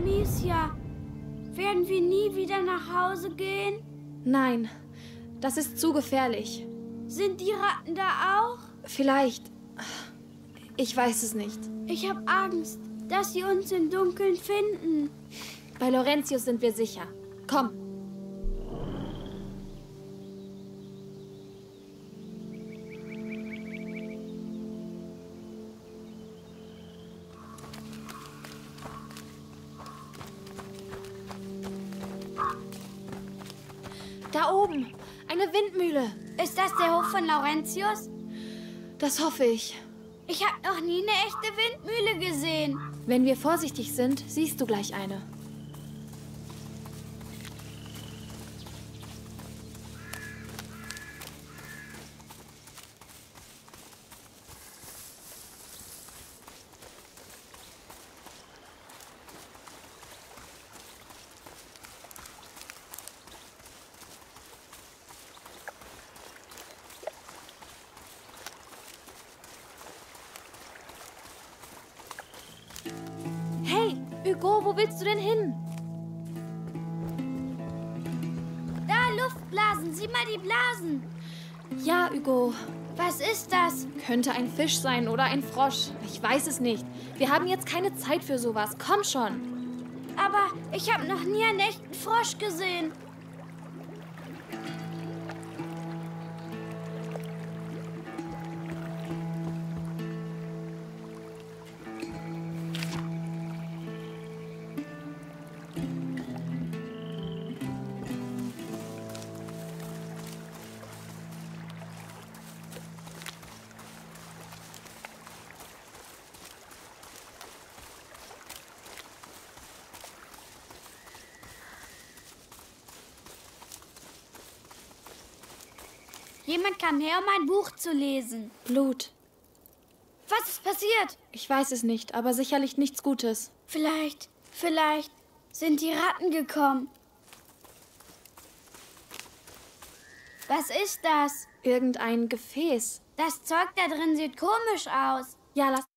Amicia, werden wir nie wieder nach Hause gehen? Nein, das ist zu gefährlich. Sind die Ratten da auch? Vielleicht. Ich weiß es nicht. Ich habe Angst, dass sie uns im Dunkeln finden. Bei Laurentius sind wir sicher. Komm. Von Laurentius? Das hoffe ich. Ich habe noch nie eine echte Windmühle gesehen. Wenn wir vorsichtig sind, siehst du gleich eine. Könnte ein Fisch sein oder ein Frosch. Ich weiß es nicht. Wir haben jetzt keine Zeit für sowas. Komm schon. Aber ich habe noch nie einen echten Frosch gesehen. Jemand kam her, um ein Buch zu lesen. Blut. Was ist passiert? Ich weiß es nicht, aber sicherlich nichts Gutes. Vielleicht, vielleicht sind die Ratten gekommen. Was ist das? Irgendein Gefäß. Das Zeug da drin sieht komisch aus. Ja, lass.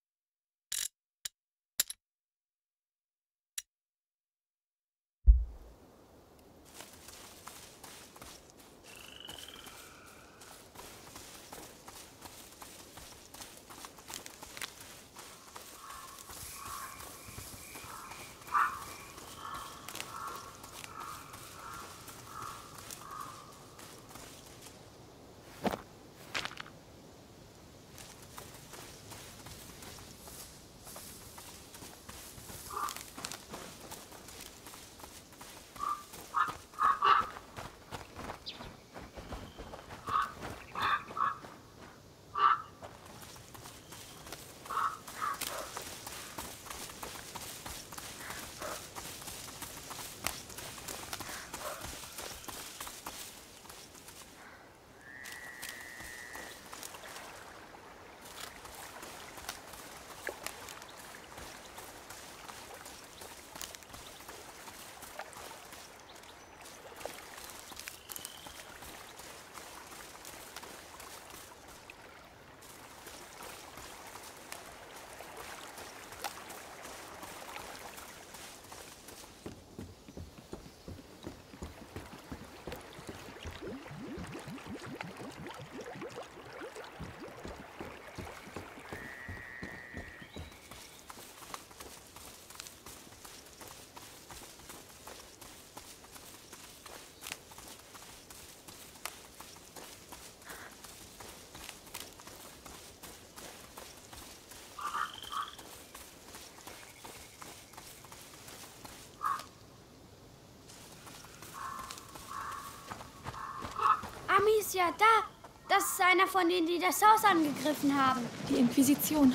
Amicia, da! Das ist einer von denen, die das Haus angegriffen haben. Die Inquisition.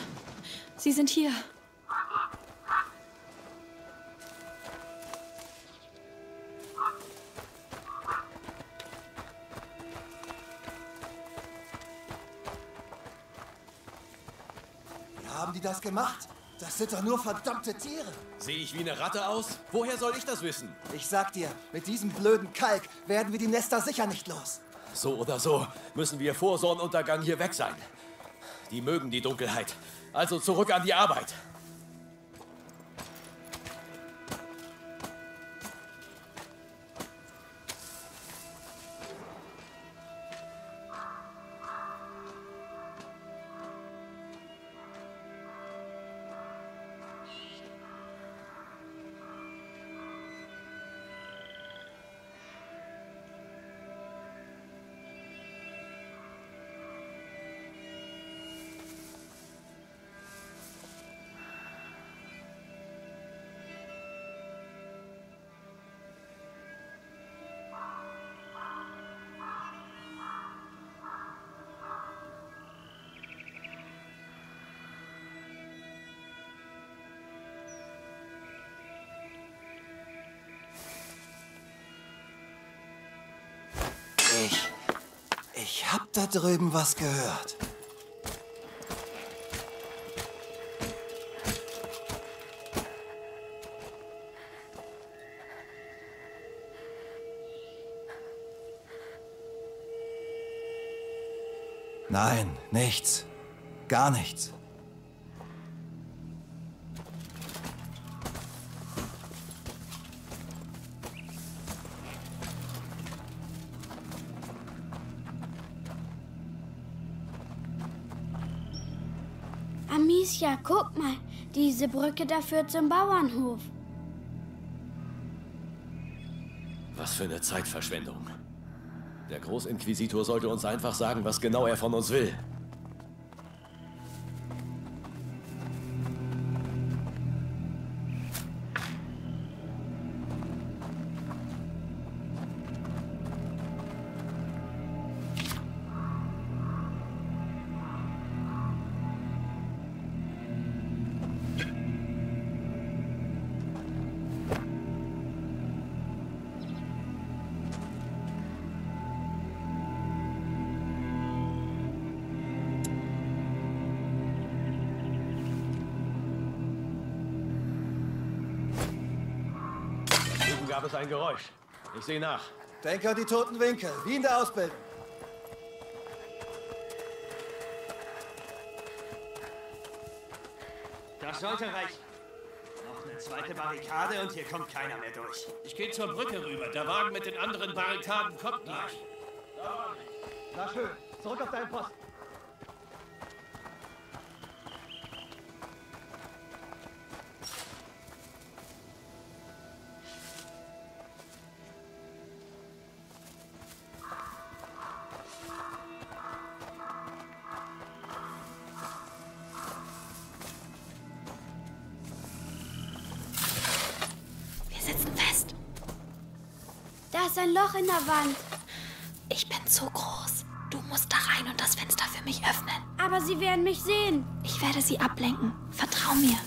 Sie sind hier. Wie haben die das gemacht? Das sind doch nur verdammte Tiere. Sehe ich wie eine Ratte aus? Woher soll ich das wissen? Ich sag dir, mit diesem blöden Kalk werden wir die Nester sicher nicht los. So oder so müssen wir vor Sonnenuntergang hier weg sein. Die mögen die Dunkelheit. Also zurück an die Arbeit. Ich hab da drüben was gehört. Nein, nichts. Gar nichts. Guck mal. Diese Brücke da führt zum Bauernhof. Was für eine Zeitverschwendung. Der Großinquisitor sollte uns einfach sagen, was genau er von uns will. Gab es ein Geräusch. Ich sehe nach. Denke an die toten Winkel, wie in der Ausbildung. Das sollte reichen. Noch eine zweite Barrikade und hier kommt keiner mehr durch. Ich gehe zur Brücke rüber. Der Wagen mit den anderen Barrikaden kommt gleich. Na schön, zurück auf deinen Posten. Ein Loch in der Wand. Ich bin zu groß. Du musst da rein und das Fenster für mich öffnen. Aber sie werden mich sehen. Ich werde sie ablenken. Vertrau mir.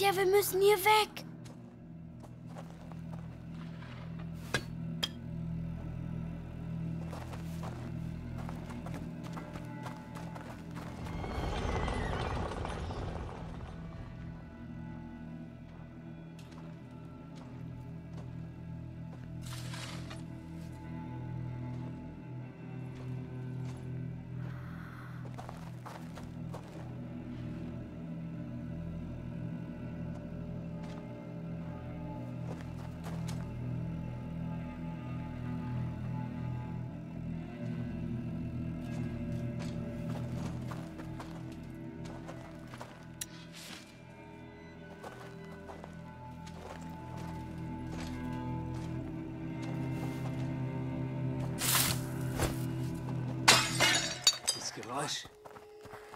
Amicia, wir müssen hier weg. Geräusch.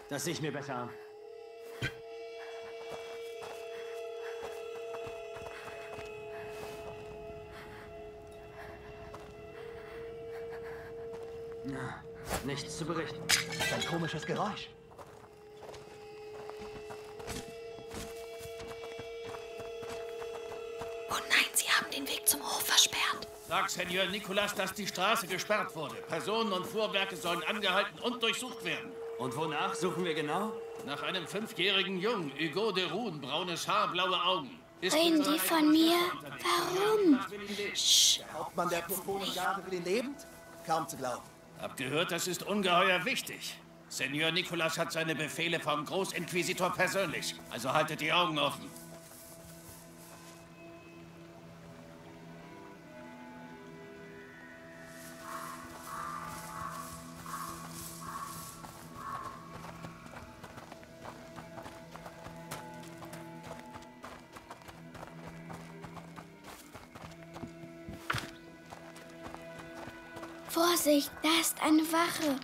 Das sehe ich mir besser an. Na, nichts zu berichten. Ein komisches Geräusch. Sag Senior Nicolas, dass die Straße gesperrt wurde. Personen und Fuhrwerke sollen angehalten und durchsucht werden. Und wonach suchen wir genau? Nach einem fünfjährigen Jungen, Hugo de Rouen, braunes Haar, blaue Augen. Ist Reden unsere die von mir? Warum? Der Hauptmann der Propolengarde will ihn lebend? Kaum zu glauben. Hab gehört, das ist ungeheuer wichtig. Senior Nicolas hat seine Befehle vom Großinquisitor persönlich. Also haltet die Augen offen. Eine Wache.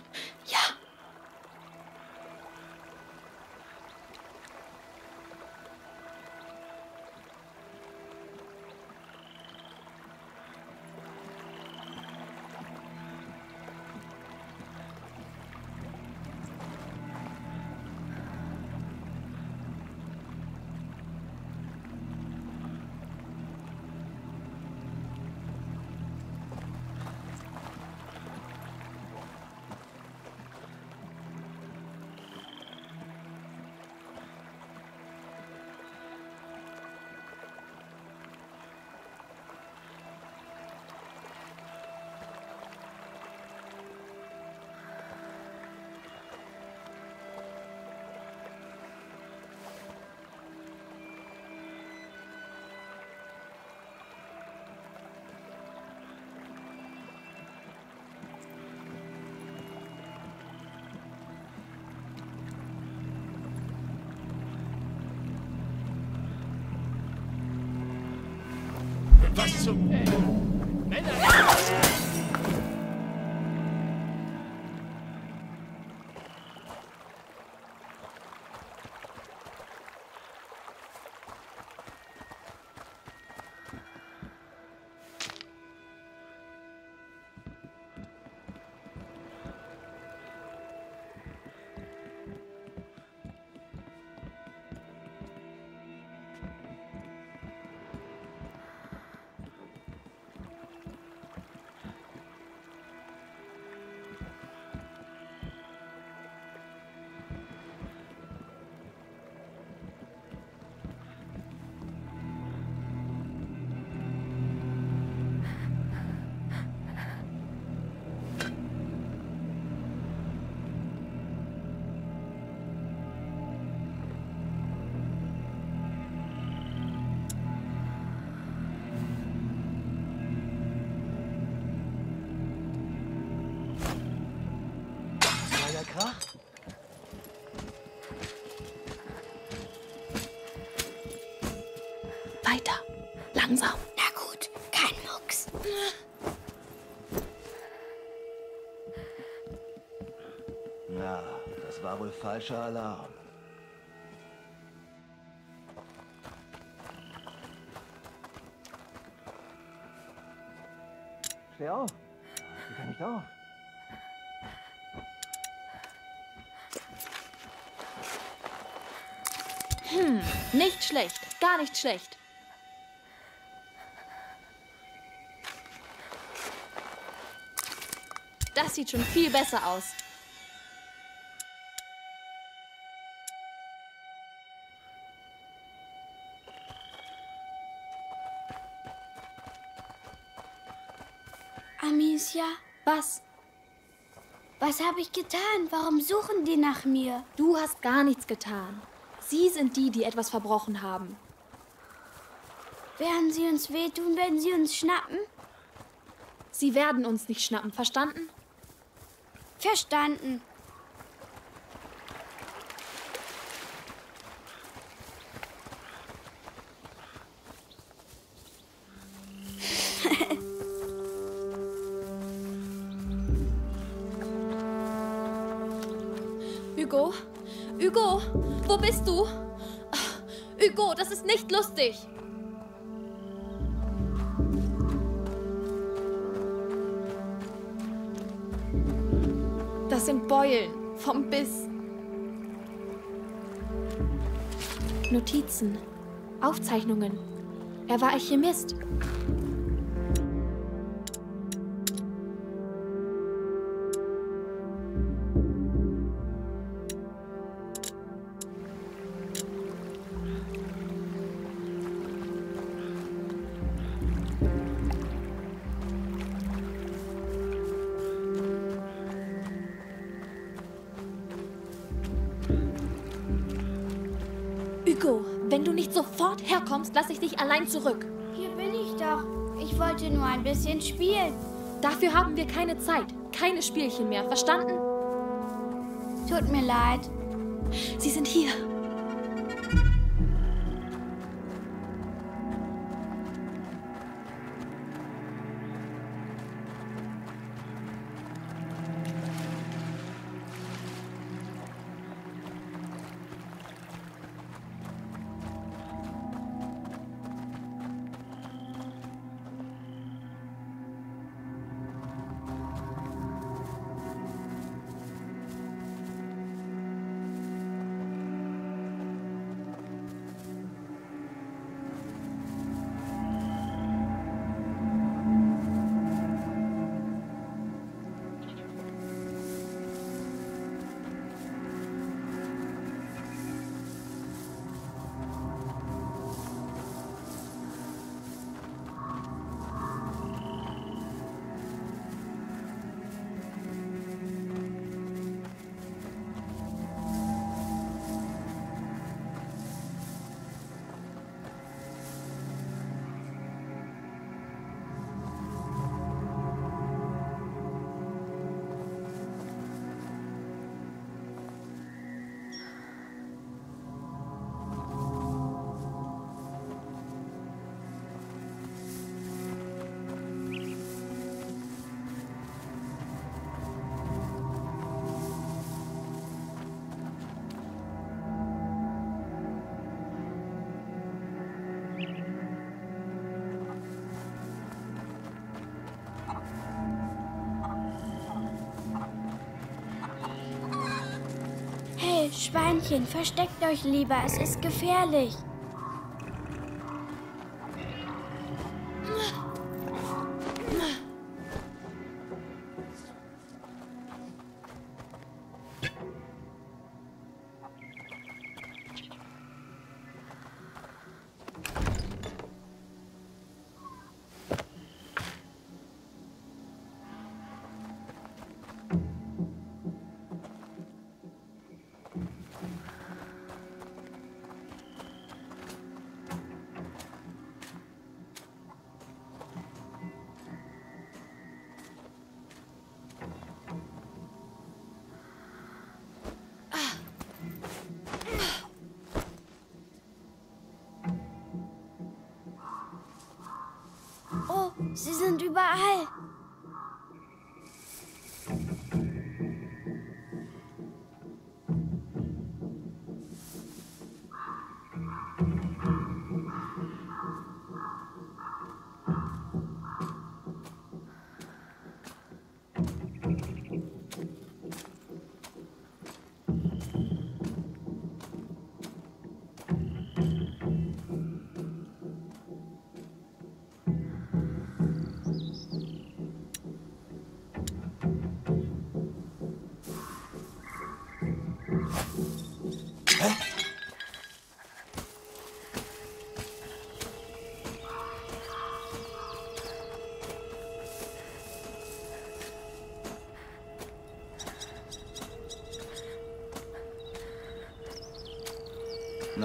Ja, falscher Alarm. Steh auf. Ich kann nicht auf. Nicht schlecht. Gar nicht schlecht. Das sieht schon viel besser aus. Amicia, Was? was habe ich getan? Warum suchen die nach mir? Du hast gar nichts getan. Sie sind die, die etwas verbrochen haben. Werden sie uns wehtun, wenn sie uns schnappen? Sie werden uns nicht schnappen, verstanden? Verstanden. Wo bist du? Hugo, das ist nicht lustig. Das sind Beulen vom Biss. Notizen, Aufzeichnungen. Er war Alchemist. Herkommst, lasse ich dich allein zurück. Hier bin ich doch. Ich wollte nur ein bisschen spielen. Dafür haben wir keine Zeit, keine Spielchen mehr, verstanden? Tut mir leid. Sie sind hier. Schweinchen, versteckt euch lieber. Es ist gefährlich. Sie sind überall.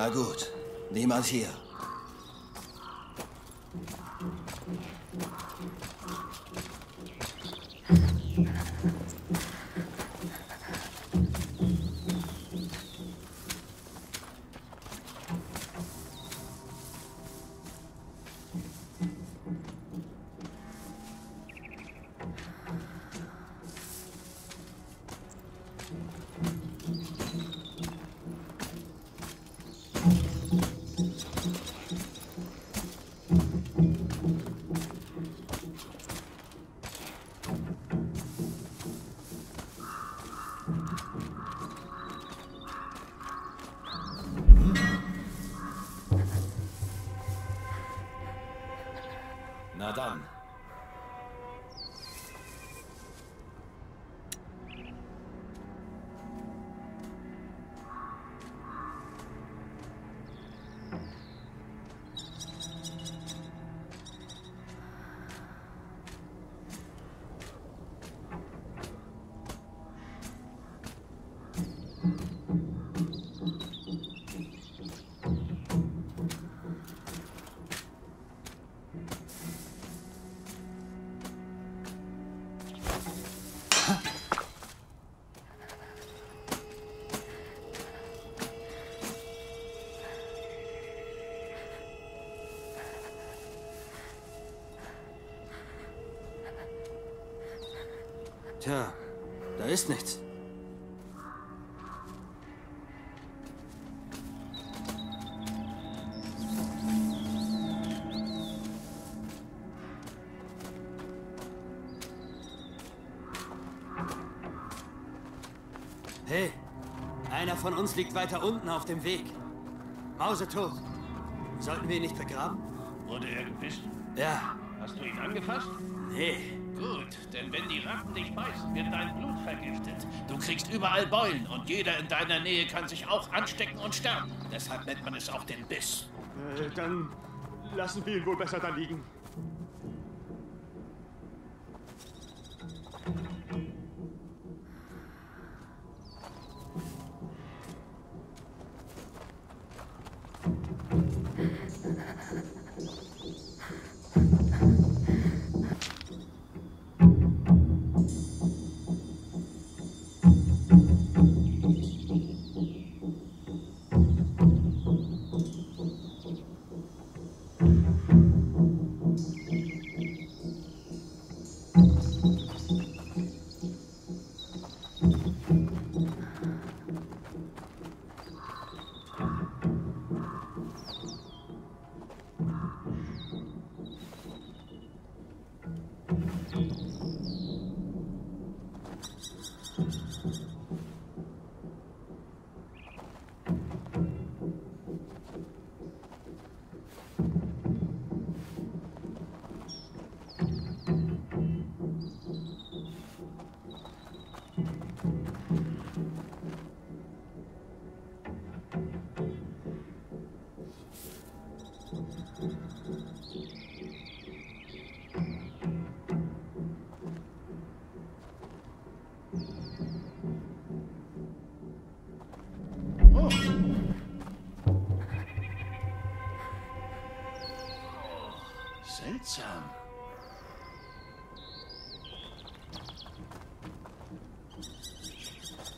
Na gut, niemand hier. Tja, da ist nichts. Hey, einer von uns liegt weiter unten auf dem Weg. Mausetot. Sollten wir ihn nicht begraben? Wurde er gebissen? Ja. Hast du ihn angefasst? Nee. Gut, denn wenn die Ratten dich beißen, wird dein Blut vergiftet. Du kriegst überall Beulen und jeder in deiner Nähe kann sich auch anstecken und sterben. Deshalb nennt man es auch den Biss. Äh, dann lassen wir ihn wohl besser da liegen.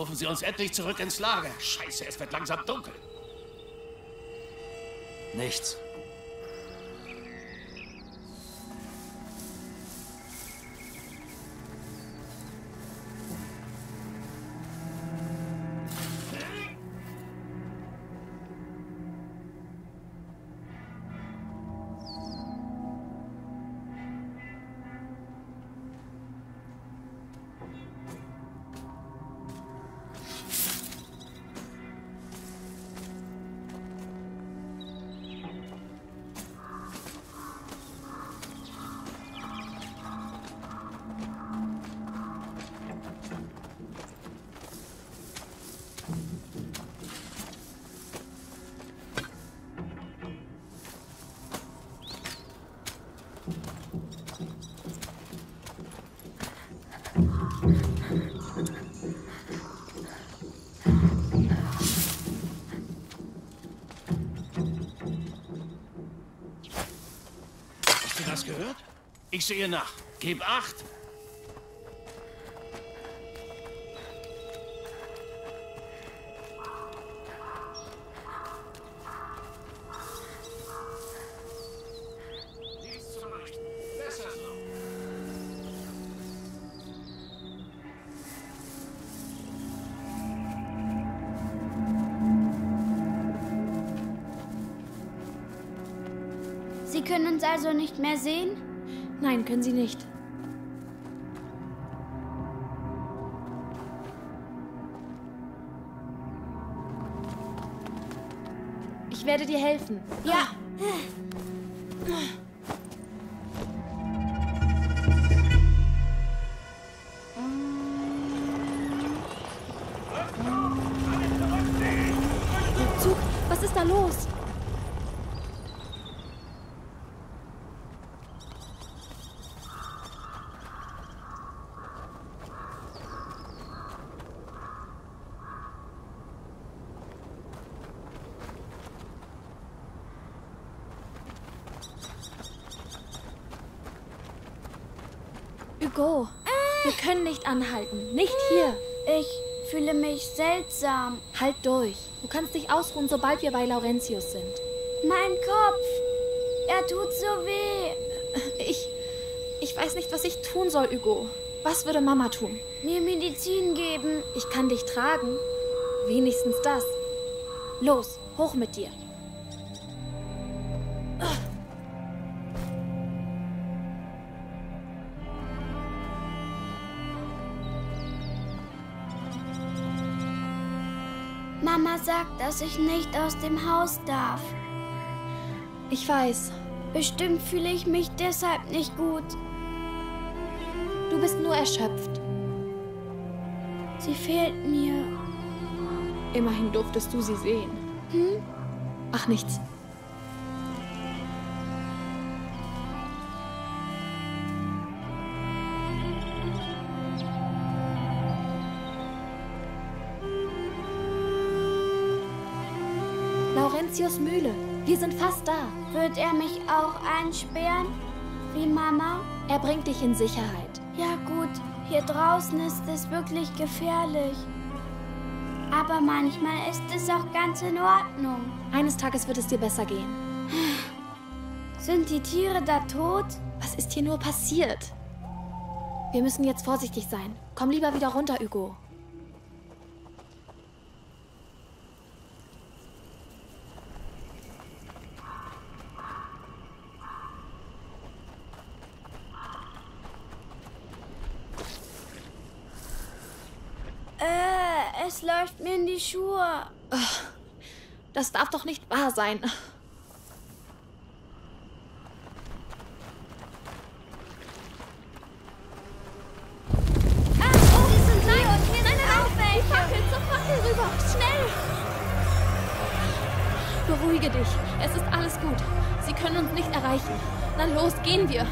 rufen Sie uns endlich zurück ins Lager. Scheiße, es wird langsam dunkel. Nichts. Das gehört? Ich sehe nach. Gib acht. Mehr sehen? Nein, können Sie nicht. Ich werde dir helfen. Ja. Zug, seltsam. Halt durch. Du kannst dich ausruhen, sobald wir bei Laurentius sind. Mein Kopf. Er tut so weh. Ich. Ich weiß nicht, was ich tun soll, Hugo. Was würde Mama tun? Mir Medizin geben. Ich kann dich tragen. Wenigstens das. Los, hoch mit dir. Mama sagt, dass ich nicht aus dem Haus darf. Ich weiß. Bestimmt fühle ich mich deshalb nicht gut. Du bist nur erschöpft. Sie fehlt mir. Immerhin durftest du sie sehen. Hm? Ach, nichts. Laurentius Mühle. Wir sind fast da. Wird er mich auch einsperren? Wie Mama? Er bringt dich in Sicherheit. Ja gut, hier draußen ist es wirklich gefährlich. Aber manchmal ist es auch ganz in Ordnung. Eines Tages wird es dir besser gehen. Sind die Tiere da tot? Was ist hier nur passiert? Wir müssen jetzt vorsichtig sein. Komm lieber wieder runter, Hugo. Äh, es läuft mir in die Schuhe. Das darf doch nicht wahr sein. Ah! Beruhige dich. Es ist alles gut. Sie können uns nicht erreichen. Na los, gehen wir.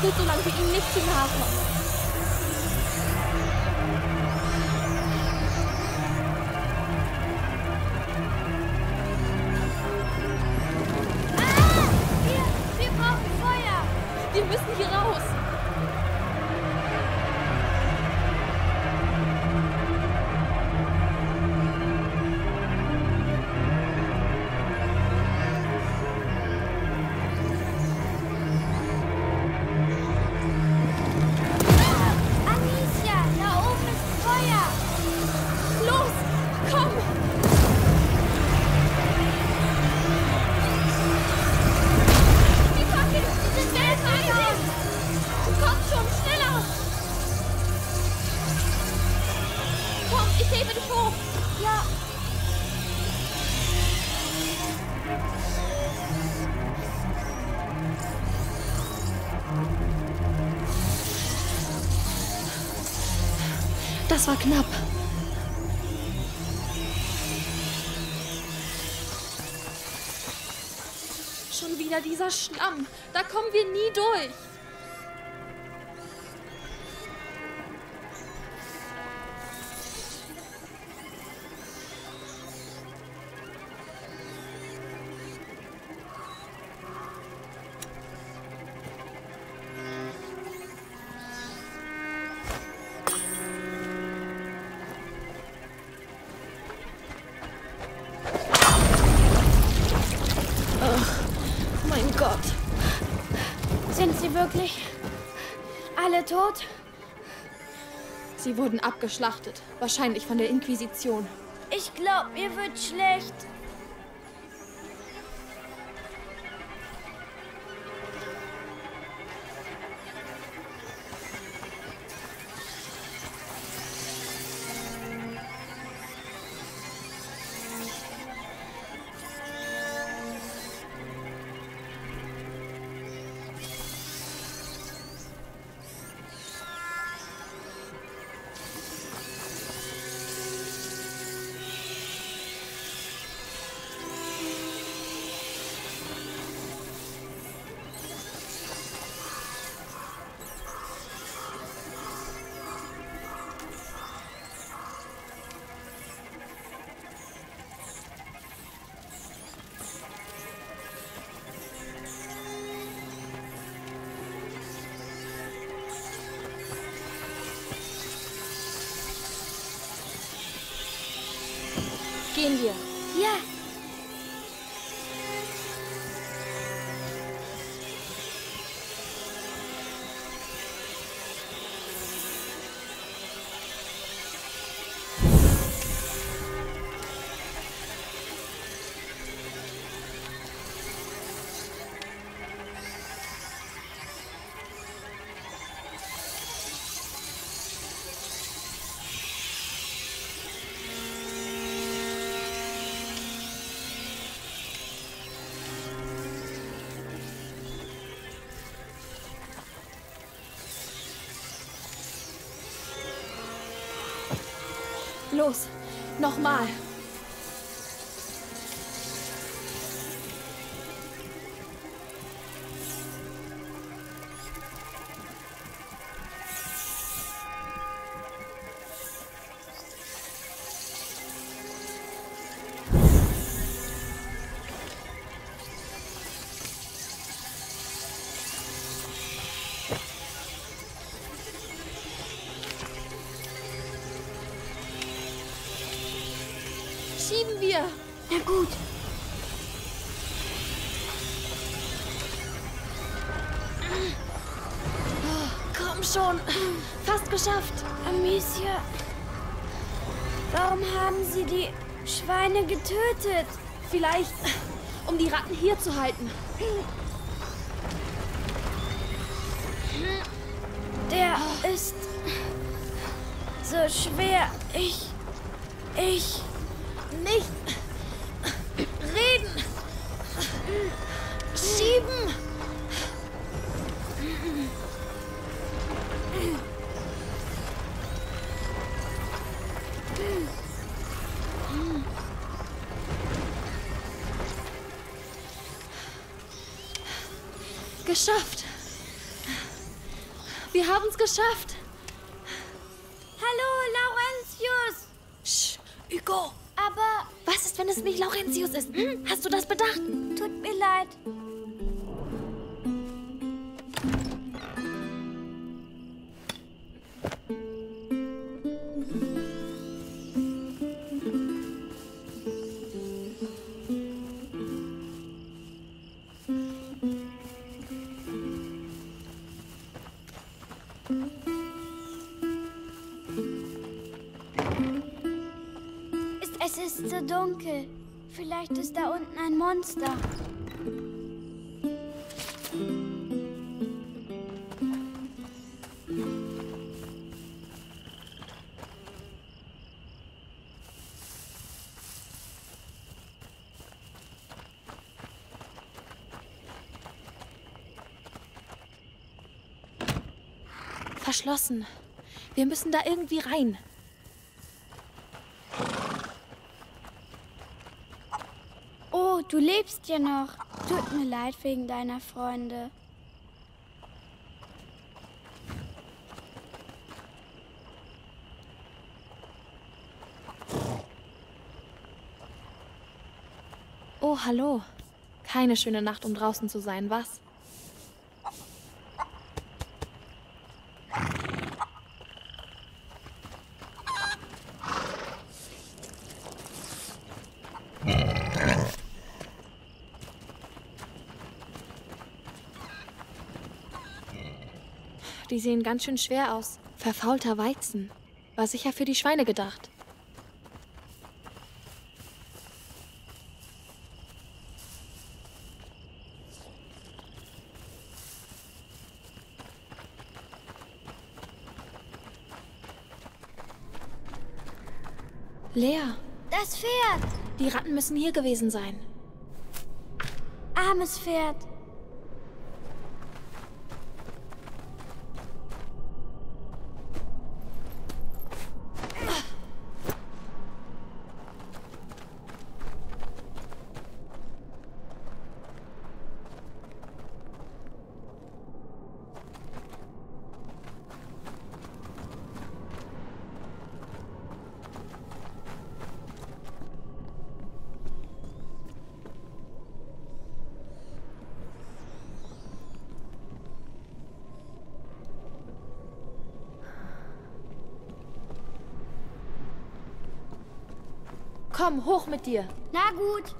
Alles ist gut, solange wir ihnen nicht zu nahe war knapp. Schon wieder dieser Schlamm. Da kommen wir nie durch. Tot? Sie wurden abgeschlachtet. Wahrscheinlich von der Inquisition. Ich glaube, mir wird schlecht. Los, nochmal. Getötet? Vielleicht, um die Ratten hier zu halten. Der ist so schwer. Ich. Ich. Wir haben es geschafft. Hallo, Laurentius! Sch, Hugo. Aber Was ist, wenn es nicht Laurentius ist? Hm? Hast du das bedacht? tut mir leid. Dunkel. Vielleicht ist da unten ein Monster. Verschlossen. Wir müssen da irgendwie rein. Oh, du lebst ja noch. Tut mir leid wegen deiner Freunde. Oh, hallo. Keine schöne Nacht, um draußen zu sein, was? die sehen ganz schön schwer aus. Verfaulter Weizen. War sicher für die Schweine gedacht. Lea. Das Pferd. Die Ratten müssen hier gewesen sein. Armes Pferd. Komm, hoch mit dir. Na gut.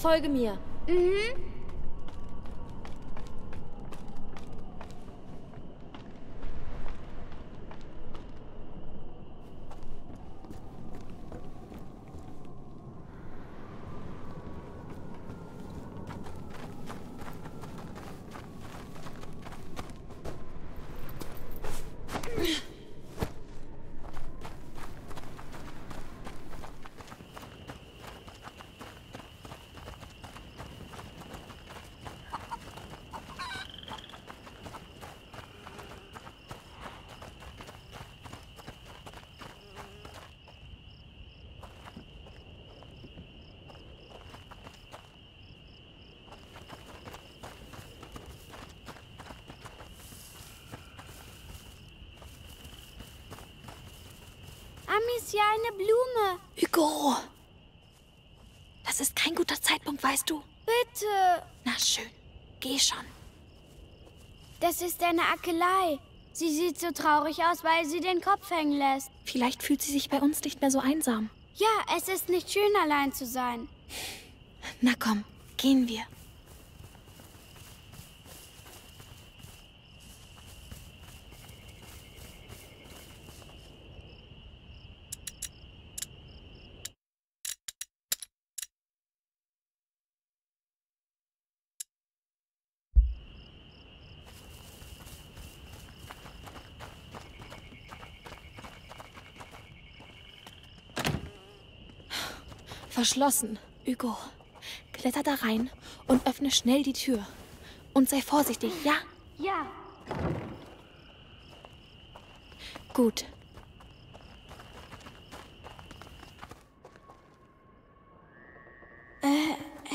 Folge mir. Amicia, eine Blume. Hugo! Das ist kein guter Zeitpunkt, weißt du? Bitte. Na schön, geh schon. Das ist eine Akelei. Sie sieht so traurig aus, weil sie den Kopf hängen lässt. Vielleicht fühlt sie sich bei uns nicht mehr so einsam. Ja, es ist nicht schön, allein zu sein. Na komm, gehen wir. Verschlossen. Hugo, kletter da rein und öffne schnell die Tür. Und sei vorsichtig, ja? Ja. Gut.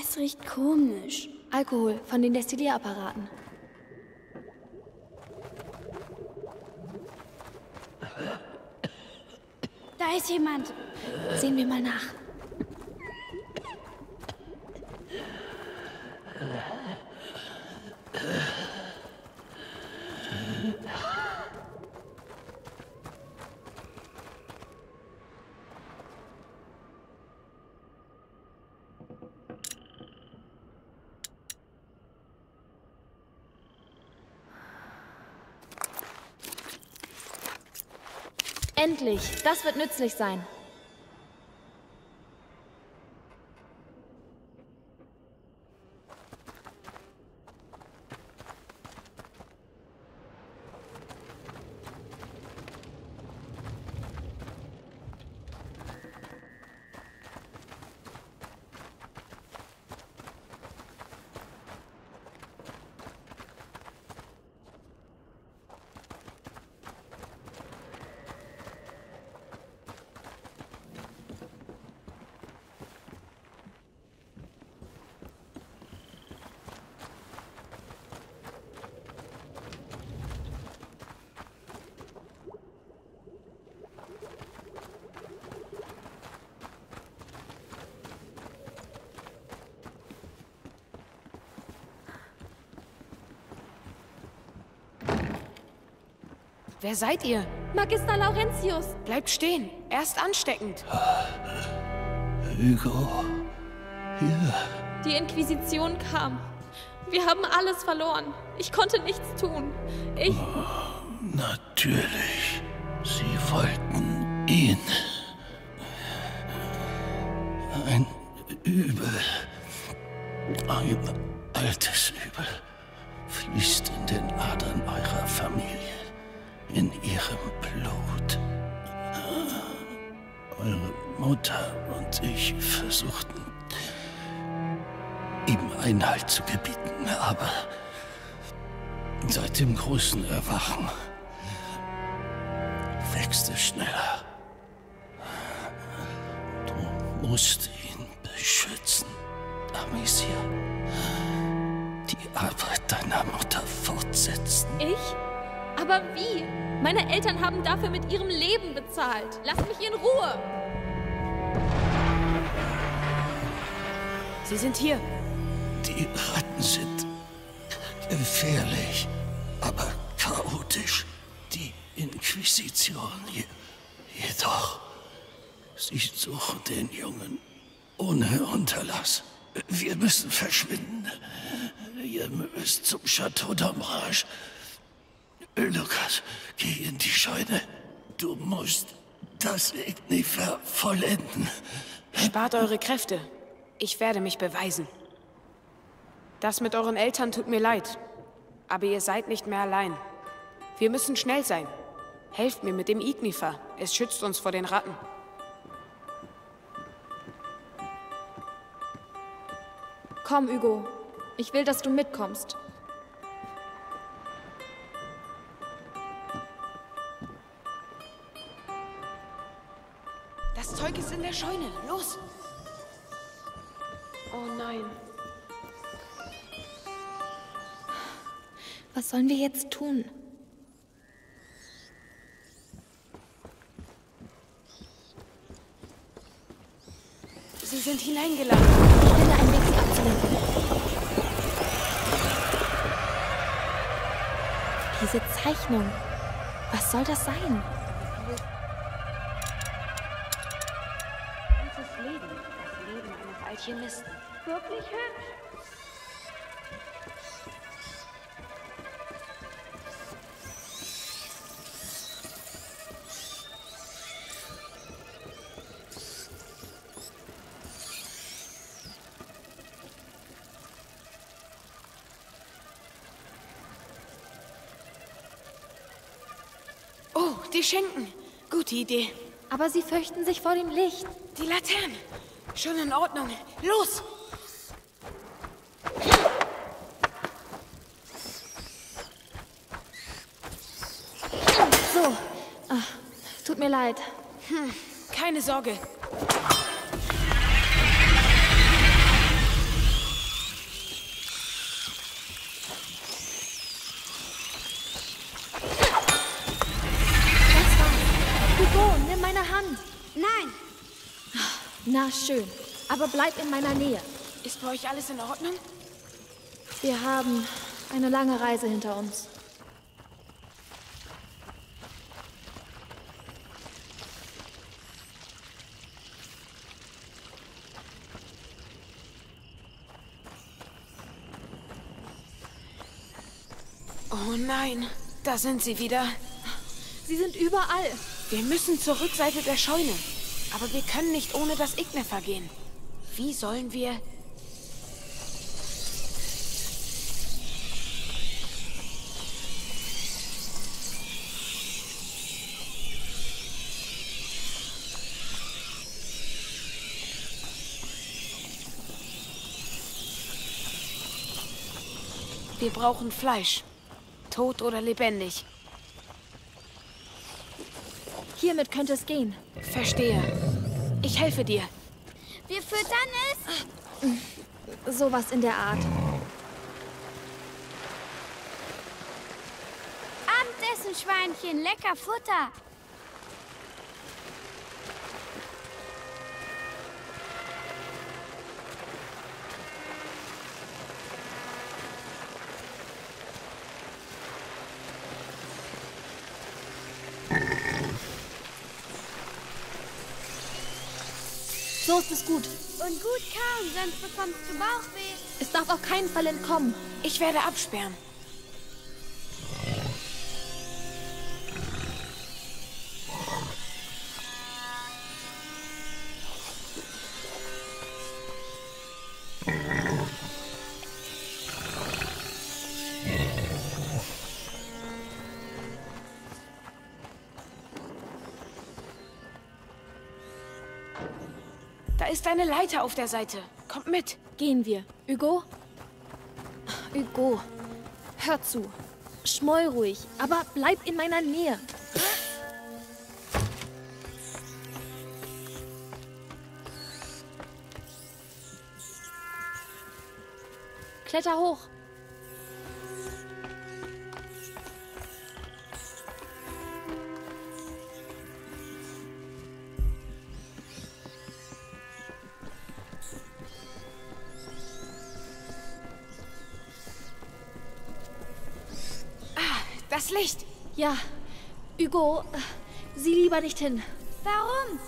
Es riecht komisch. Alkohol von den Destillierapparaten. Da ist jemand. Sehen wir mal nach. Endlich, das wird nützlich sein. Wer seid ihr? Magister Laurentius! Bleibt stehen. Er ist ansteckend. Hugo. Hier. Die Inquisition kam. Wir haben alles verloren. Ich konnte nichts tun. Ich. Natürlich. Sie wollten ihn. Ein Übel. Ein großen Erwachen wächst es schneller. Du musst ihn beschützen, Amicia. Die Arbeit deiner Mutter fortsetzen. Ich? Aber wie? Meine Eltern haben dafür mit ihrem Leben bezahlt. Lass mich in Ruhe. Sie sind hier. Die Ratten sind gefährlich, Inquisition je, jedoch. Sie suchen den Jungen ohne Unterlass. Wir müssen verschwinden. Ihr müsst zum Chateau d'Ombrage. Lukas, geh in die Scheune. Du musst das Ignifer vollenden. Spart eure Kräfte. Ich werde mich beweisen. Das mit euren Eltern tut mir leid. Aber ihr seid nicht mehr allein. Wir müssen schnell sein. Helft mir mit dem Ignifer. Es schützt uns vor den Ratten. Komm, Hugo. Ich will, dass du mitkommst. Das Zeug ist in der Scheune. Los! Oh nein. Was sollen wir jetzt tun? Sie sind hineingelangt. Ich finde einen Weg, sie abzulenken. Diese Zeichnung. Was soll das sein? ganzes Leben, das Leben eines Alchemisten. Wirklich hübsch. Oh, die Schenken. Gute Idee. Aber sie fürchten sich vor dem Licht. Die Laternen. Schon in Ordnung. Los! So. Ah, tut mir leid. Hm, keine Sorge. Das war's. Hugo, nimm meine Hand. Nein, Schön. Aber bleib in meiner Nähe. Ist bei euch alles in Ordnung? Wir haben eine lange Reise hinter uns. Oh nein, da sind sie wieder. Sie sind überall. Wir müssen zur Rückseite der Scheune. Aber wir können nicht ohne das Ignifer gehen. Wie sollen wir... Wir brauchen Fleisch. Tot oder lebendig. Hiermit könnte es gehen. Verstehe. Ich helfe dir. wir füttern es. Sowas in der Art. Abendessen, Schweinchen, lecker Futter. So ist es gut. Und gut kaum, sonst bekommst du Bauchweh. Es darf auf keinen Fall entkommen. Ich werde absperren. Eine Leiter auf der Seite. Kommt mit. Gehen wir. Hugo? Hugo, hör zu. Schmoll ruhig, aber bleib in meiner Nähe. Kletter hoch. Licht. Ja, Hugo, äh, sieh lieber nicht hin. Warum?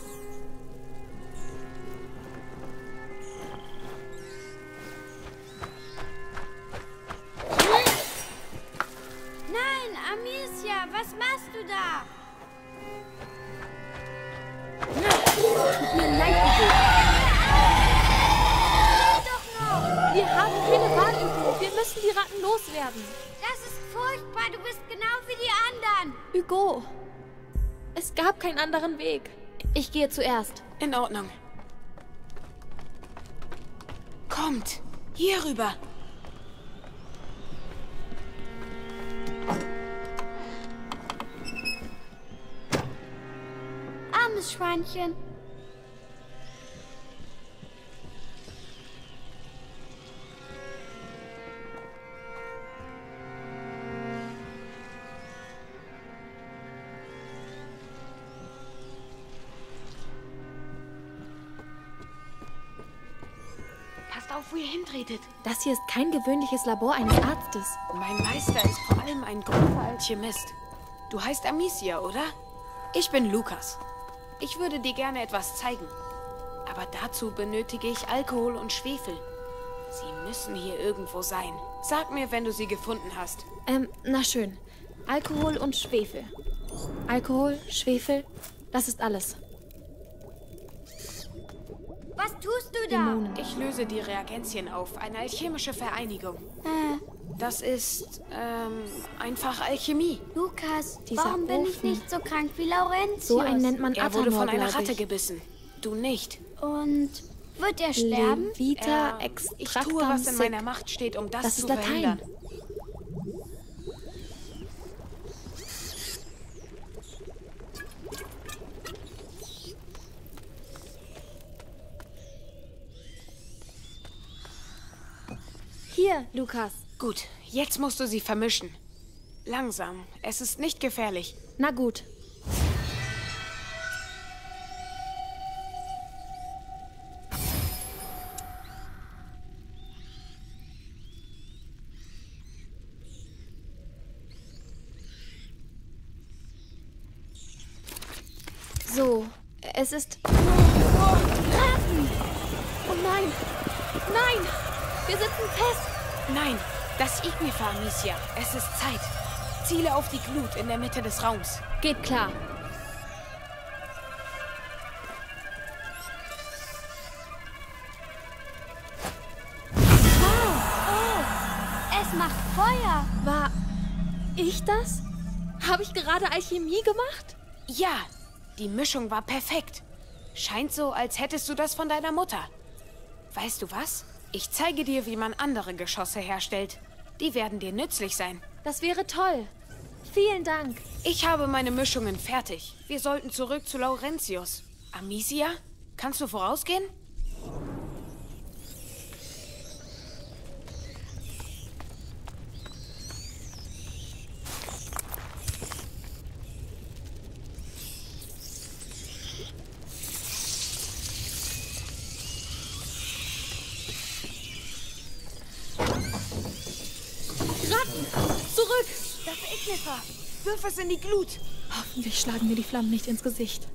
Nein, Amicia, was machst du da? Tut mir leid, Hugo. Doch noch! Wir haben keine Wahl, Hugo. Wir müssen die Ratten loswerden. Das ist furchtbar, du bist genau. Hugo, es gab keinen anderen Weg. Ich gehe zuerst. In Ordnung. Kommt. Hier rüber. Armes Schweinchen. Hintretet. Das hier ist kein gewöhnliches Labor eines Arztes. Mein Meister ist vor allem ein großer Alchemist. Du heißt Amicia, oder? Ich bin Lukas. Ich würde dir gerne etwas zeigen. Aber dazu benötige ich Alkohol und Schwefel. Sie müssen hier irgendwo sein. Sag mir, wenn du sie gefunden hast. Ähm, na schön. Alkohol und Schwefel. Alkohol, Schwefel, das ist alles. Was tust du da? Dämonen. Ich löse die Reagenzien auf. Eine alchemische Vereinigung. Äh, Das ist, ähm, einfach Alchemie. Lukas, Dieser warum bin ich Ofen. nicht so krank wie Laurentius? So einen nennt man Er wurde von einer Ratte ich. gebissen. Du nicht. Und wird er sterben? Levita Äh, ich extractam tue, was in meiner Macht steht, um das, Das zu ist Latein. verhindern. Hier, Lukas. Gut, jetzt musst du sie vermischen. Langsam. Es ist nicht gefährlich. Na gut. Es ist Zeit. Ziele auf die Glut in der Mitte des Raums. Geht klar. Es macht Feuer. War ich das? Habe ich gerade Alchemie gemacht? Ja, die Mischung war perfekt. Scheint so, als hättest du das von deiner Mutter. Weißt du was? Ich zeige dir, wie man andere Geschosse herstellt. Die werden dir nützlich sein. Das wäre toll. Vielen Dank. Ich habe meine Mischungen fertig. Wir sollten zurück zu Laurentius. Amicia, kannst du vorausgehen? Ratten! Zurück! Das Ignifer! Wirf es in die Glut! Hoffentlich schlagen mir die Flammen nicht ins Gesicht.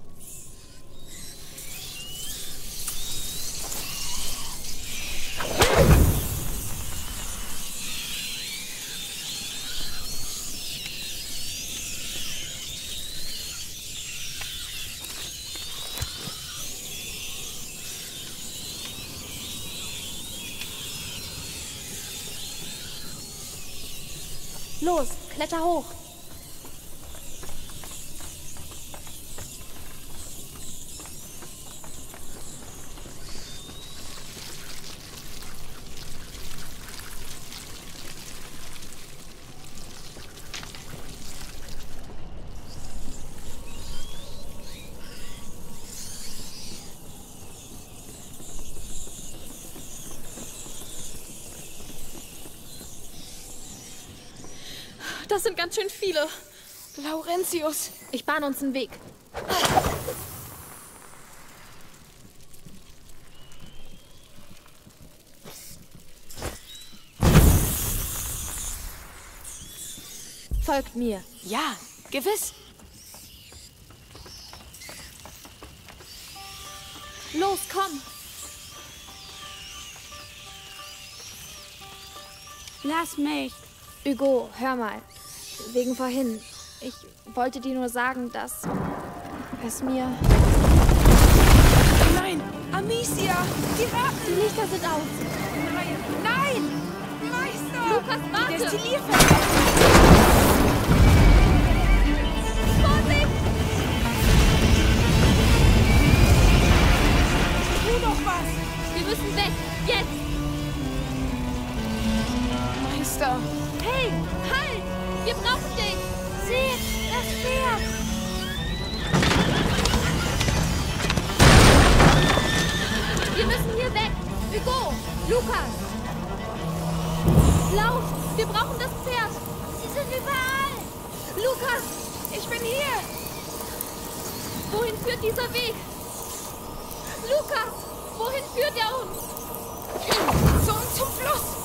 Los, kletter hoch. Das sind ganz schön viele. Laurentius. Ich bahne uns einen Weg. Folgt mir. Ja, gewiss. Los, komm. Lass mich. Hugo, hör mal. Wegen vorhin. Ich wollte dir nur sagen, dass es mir... Nein, Amicia, die Ratten. Die Lichter sind aus. Nein, nein! Meister! Lukas, warte! Was! Wir müssen weg. Jetzt! Meister! Hey, halt! Wir brauchen dich! Seht, das Pferd. Wir müssen hier weg! Hugo! Lukas! Lauf! Wir brauchen das Pferd! Sie sind überall. Lukas! Ich bin hier! Wohin führt dieser Weg? Lukas! Wohin führt er uns? Zum, zum Fluss!